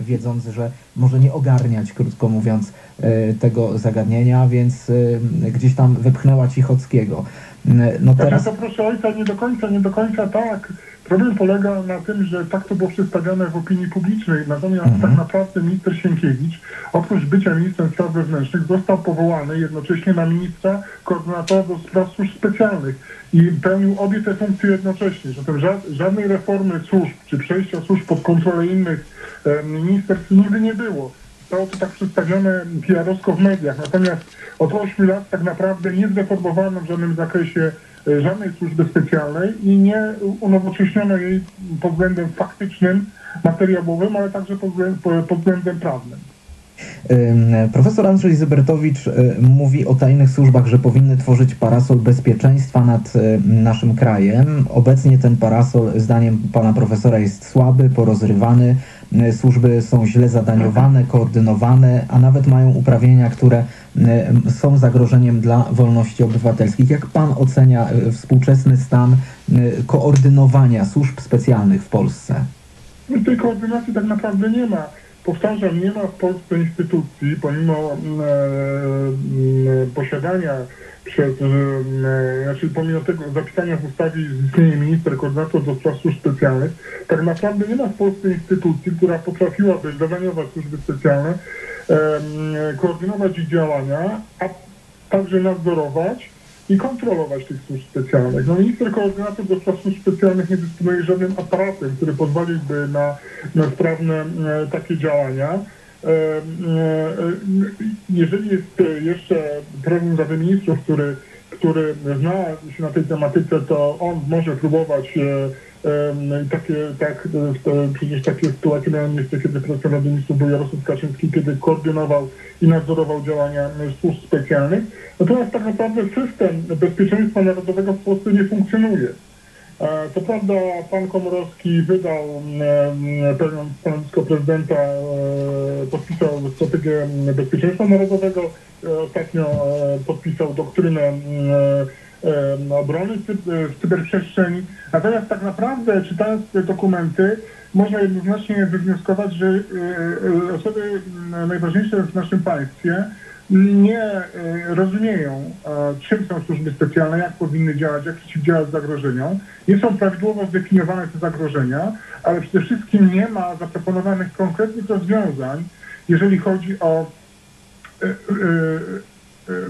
wiedząc, że może nie ogarniać, krótko mówiąc, e, tego zagadnienia, więc e, gdzieś tam wepchnęła Cichockiego. E, No Teraz... proszę ojca, nie do końca, nie do końca tak. Problem polega na tym, że tak to było przedstawiane w opinii publicznej, natomiast Mhm. tak naprawdę minister Sienkiewicz, oprócz bycia ministrem spraw wewnętrznych, został powołany jednocześnie na ministra koordynatora do spraw służb specjalnych i pełnił obie te funkcje jednocześnie. Zatem ża- żadnej reformy służb czy przejścia służb pod kontrolę innych e, ministerstw nigdy nie było. Zostało to tak przedstawione PR-owsko w mediach. Natomiast od 8 lat tak naprawdę nie zreformowano w żadnym zakresie e, żadnej służby specjalnej i nie unowocześniono jej pod względem faktycznym, materiałowym, ale także pod względem, prawnym. Ym, Profesor Andrzej Zybertowicz y, mówi o tajnych służbach, że powinny tworzyć parasol bezpieczeństwa nad y, naszym krajem. Obecnie ten parasol, zdaniem pana profesora, jest słaby, porozrywany. Y, Służby są źle zadaniowane, koordynowane, a nawet mają uprawnienia, które y, są zagrożeniem dla wolności obywatelskich. Jak pan ocenia y, współczesny stan koordynowania służb specjalnych w Polsce? No, Tej koordynacji tak naprawdę nie ma. Powtarzam, nie ma w Polsce instytucji, pomimo mm, e, mm, posiadania przez, mm, e, znaczy pomimo tego zapisania w ustawie istnieje minister koordynator do spraw służb specjalnych, tak naprawdę nie ma w Polsce instytucji, która potrafiłaby zadaniować służby specjalne, em, koordynować ich działania, a także nadzorować i kontrolować tych służb specjalnych. No minister koordynator do spraw służb specjalnych nie dysponuje żadnym aparatem, który pozwoliłby na, na sprawne e, takie działania. E, e, jeżeli jest jeszcze prezes Rady Ministrów, który, który zna się na tej tematyce, to on może próbować takie, tak, e, e, przecież takie sytuacje miały miejsce, kiedy prezesem Rady Ministrów był Jarosław Kaczyński, kiedy koordynował i nadzorował działania e, służb specjalnych. Natomiast tak naprawdę system bezpieczeństwa narodowego w Polsce nie funkcjonuje. E, Co prawda pan Komorowski wydał pewną stanowisko prezydenta, e, podpisał strategię bezpieczeństwa narodowego, e, ostatnio e, podpisał doktrynę e, obrony cy- w cyberprzestrzeni. Natomiast tak naprawdę czytając te dokumenty można jednoznacznie wywnioskować, że e, e, osoby najważniejsze w naszym państwie nie e, rozumieją, e, czym są służby specjalne, jak powinny działać, jak przeciwdziałać zagrożeniom. Nie są prawidłowo zdefiniowane te zagrożenia, ale przede wszystkim nie ma zaproponowanych konkretnych rozwiązań, jeżeli chodzi o e, e, e,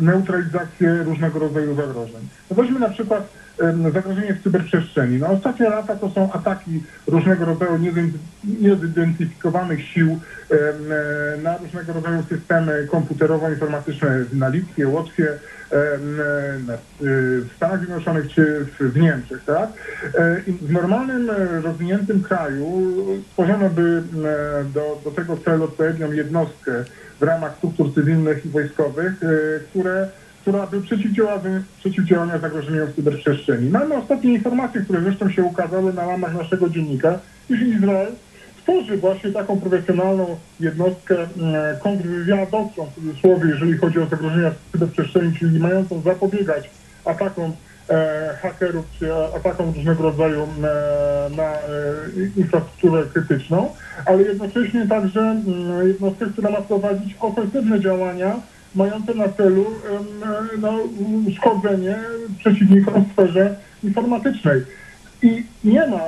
neutralizację różnego rodzaju zagrożeń. No weźmy na przykład zagrożenie w cyberprzestrzeni. No ostatnie lata to są ataki różnego rodzaju niezident- niezidentyfikowanych sił e, na różnego rodzaju systemy komputerowo-informatyczne na Litwie, Łotwie, w Stanach Zjednoczonych czy w, Niemczech, tak? E, w normalnym, e, rozwiniętym kraju stworzono by e, do, do tego celu odpowiednią jednostkę w ramach struktur cywilnych i wojskowych, które która by przeciwdziałała, przeciwdziałania zagrożeniom w cyberprzestrzeni. Mamy ostatnie informacje, które zresztą się ukazały na łamach naszego dziennika, iż Izrael tworzy właśnie taką profesjonalną jednostkę e, kontrwywiadowczą, w cudzysłowie, jeżeli chodzi o zagrożenia cyberprzestrzeni, czyli mającą zapobiegać atakom e, hakerów czy atakom różnego rodzaju e, na infrastrukturę krytyczną, ale jednocześnie także jednostkę, która ma prowadzić ofensywne działania mające na celu no, szkodzenie przeciwnikom w sferze informatycznej. I nie ma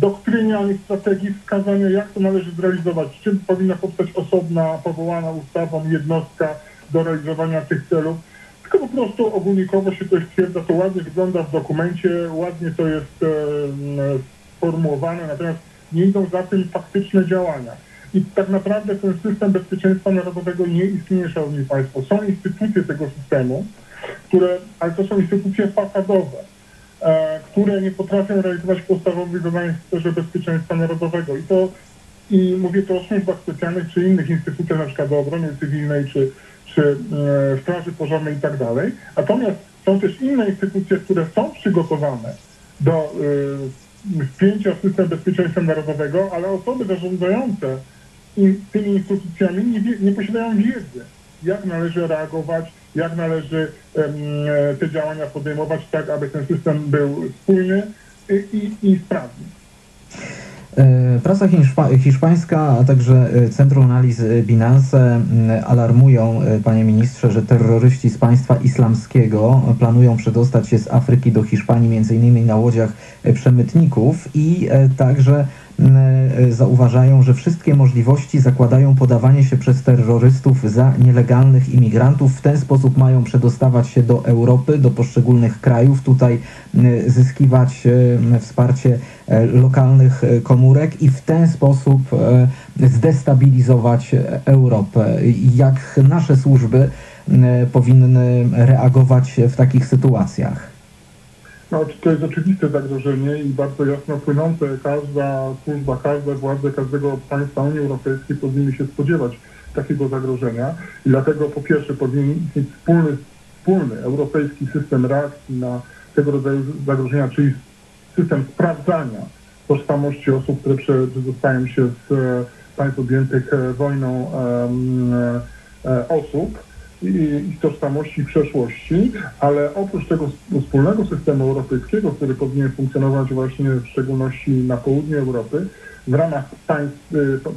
doktryny ani strategii wskazania, jak to należy zrealizować, czym powinna powstać osobna, powołana ustawą jednostka do realizowania tych celów, tylko po prostu ogólnikowo się to stwierdza, to ładnie wygląda w dokumencie, ładnie to jest em, sformułowane, natomiast nie idą za tym faktyczne działania. I tak naprawdę ten system bezpieczeństwa narodowego nie istnieje, Szanowni Państwo. Są instytucje tego systemu, które, ale to są instytucje fasadowe, e, które nie potrafią realizować podstawowych zadań w sferze bezpieczeństwa narodowego. I to i mówię to o służbach specjalnych czy innych instytucjach, na przykład o obrony cywilnej czy, czy e, straży pożarnej i tak dalej. Natomiast są też inne instytucje, które są przygotowane do e, wpięcia w system bezpieczeństwa narodowego, ale osoby zarządzające i tymi instytucjami nie, nie posiadają wiedzy, jak należy reagować, jak należy e, te działania podejmować tak, aby ten system był spójny i, i, sprawny. E, prasa hiszpa hiszpańska, a także e, Centrum Analiz Binance alarmują, panie ministrze, że terroryści z państwa islamskiego planują przedostać się z Afryki do Hiszpanii, m.in. na łodziach przemytników i także zauważają, że wszystkie możliwości zakładają podawanie się przez terrorystów za nielegalnych imigrantów. W ten sposób mają przedostawać się do Europy, do poszczególnych krajów, tutaj zyskiwać e, wsparcie lokalnych komórek i w ten sposób zdestabilizować Europę. Jak nasze służby powinny reagować w takich sytuacjach? No, to jest oczywiste zagrożenie i bardzo jasno płynące. Każda służba, każde władze każdego państwa Unii Europejskiej powinny się spodziewać takiego zagrożenia i dlatego po pierwsze powinien istnieć wspólny, wspólny europejski system reakcji na tego rodzaju zagrożenia, czyli system sprawdzania tożsamości osób, które przedostają się z e, państw objętych e, wojną e, osób ich tożsamości przeszłości, ale oprócz tego wspólnego systemu europejskiego, który powinien funkcjonować właśnie w szczególności na południu Europy, w ramach państw,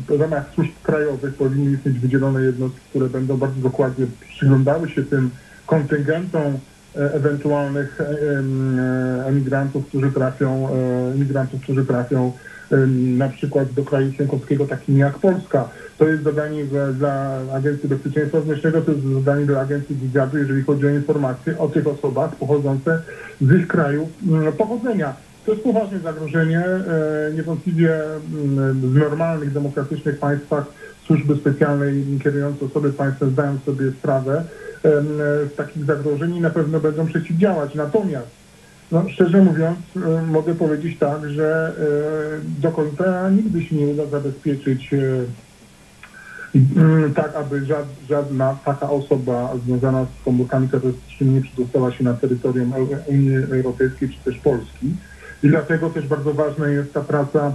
w ramach służb krajowych powinny istnieć wydzielone jednostki, które będą bardzo dokładnie przyglądały się tym kontyngentom e, ewentualnych e, e, emigrantów, którzy trafią, emigrantów, którzy trafią na przykład do kraju członkowskiego takim jak Polska. To jest zadanie dla, dla Agencji Bezpieczeństwa Wewnętrznego, to jest zadanie dla Agencji Wywiadu, jeżeli chodzi o informacje o tych osobach pochodzące z ich kraju mm, pochodzenia. To jest poważne zagrożenie. E, niewątpliwie mm, w normalnych, demokratycznych państwach służby specjalne i kierujące osoby państwem zdają sobie sprawę z takich zagrożeń i na pewno będą przeciwdziałać. Natomiast no, szczerze mówiąc, e, mogę powiedzieć tak, że e, do końca nigdy się nie uda zabezpieczyć tak, aby żadna taka osoba związana z komórkami terrorystycznymi nie przedostała się na terytorium Unii Europejskiej czy też Polski. I dlatego też bardzo ważna jest ta praca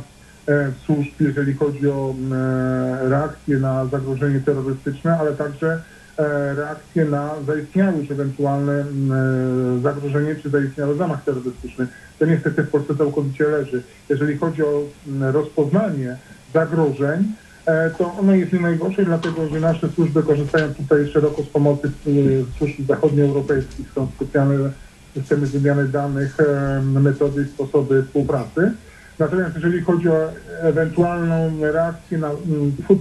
e, służb, jeżeli chodzi o e, reakcję na zagrożenie terrorystyczne, ale także e, reakcję na zaistniałe już ewentualne zagrożenie czy zaistniały zamach terrorystyczny. To niestety w Polsce całkowicie leży. Jeżeli chodzi o rozpoznanie zagrożeń, to ono jest najgorsze, dlatego że nasze służby korzystają tutaj szeroko z pomocy e, służb zachodnioeuropejskich. Są specjalne systemy wymiany danych, e, metody i sposoby współpracy. Natomiast jeżeli chodzi o ewentualną reakcję na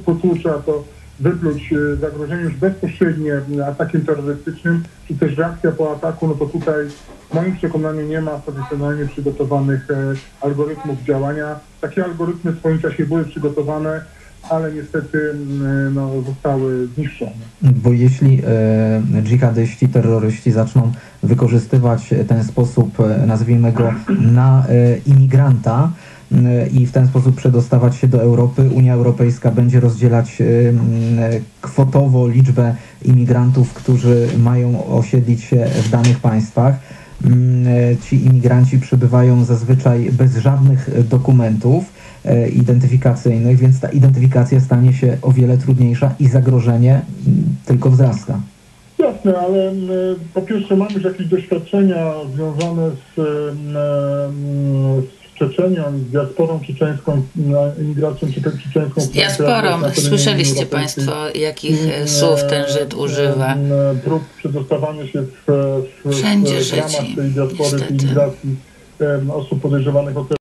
potłucza, to wypluć zagrożenie już bezpośrednie atakiem terrorystycznym, czy też reakcja po ataku, no to tutaj w moim przekonaniu nie ma profesjonalnie przygotowanych algorytmów działania. Takie algorytmy w swoim czasie były przygotowane ale niestety mm, no, zostały zniszczone. Bo jeśli e, dżihadyści, terroryści zaczną wykorzystywać ten sposób, e, nazwijmy go, na e, imigranta, i w ten sposób przedostawać się do Europy. Unia Europejska będzie rozdzielać e, kwotowo liczbę imigrantów, którzy mają osiedlić się w danych państwach. Ci imigranci przybywają zazwyczaj bez żadnych dokumentów E, identyfikacyjnych, więc ta identyfikacja stanie się o wiele trudniejsza i zagrożenie mm, tylko wzrasta. Jasne, ale mm, po pierwsze mamy już jakieś doświadczenia związane z, mm, z Czeczenią, z diasporą czeczeńską, imigracją czeczeńską. Z diasporą. Słyszeliście Państwo, jakich słów ten Żyd używa? Prób przedostawania się w, w, Wszędzie w ramach tej diaspory, tej imigracji osób podejrzewanych o